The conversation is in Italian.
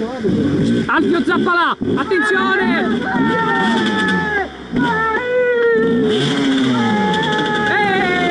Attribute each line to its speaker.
Speaker 1: Alfio Zappalà, attenzione! Eeeh!